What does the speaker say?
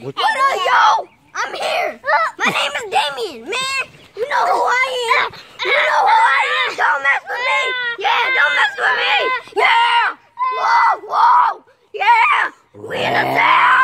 What, what up, yo? I'm here. My name is Damien, man. You know who I am. You know who I am. Don't mess with me. Yeah, don't mess with me. Yeah. Whoa, whoa. Yeah. We in the town.